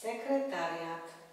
sekretariat.